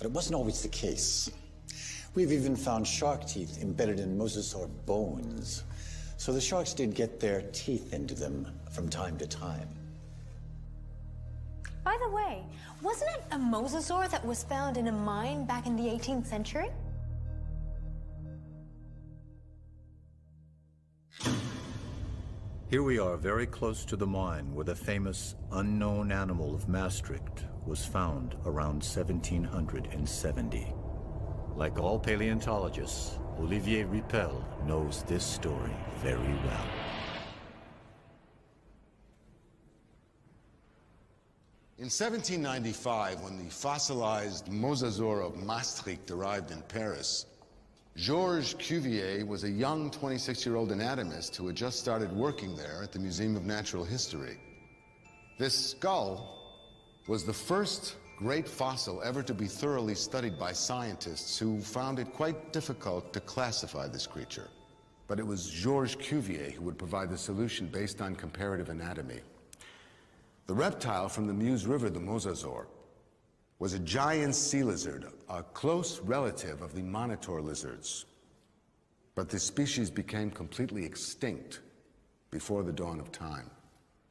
But it wasn't always the case. We've even found shark teeth embedded in mosasaur bones. So the sharks did get their teeth into them from time to time. By the way, wasn't it a mosasaur that was found in a mine back in the 18th century? Here we are very close to the mine where the famous unknown animal of Maastricht was found around 1770. Like all paleontologists, Olivier Rippel knows this story very well. In 1795, when the fossilized mosasaur of Maastricht arrived in Paris, Georges Cuvier was a young 26-year-old anatomist who had just started working there at the Museum of Natural History. This skull was the first great fossil ever to be thoroughly studied by scientists who found it quite difficult to classify this creature. But it was Georges Cuvier who would provide the solution based on comparative anatomy. The reptile from the Meuse River, the mosasaur, was a giant sea lizard, a close relative of the monitor lizards. But this species became completely extinct before the dawn of time.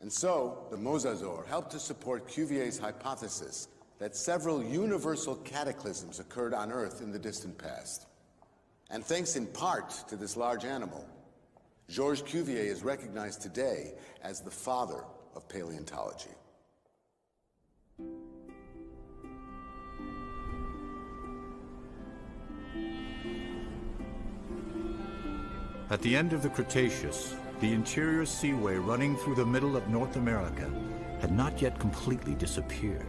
And so, the mosasaur helped to support Cuvier's hypothesis that several universal cataclysms occurred on Earth in the distant past. And thanks in part to this large animal, Georges Cuvier is recognized today as the father of paleontology. At the end of the Cretaceous, the interior seaway running through the middle of North America had not yet completely disappeared.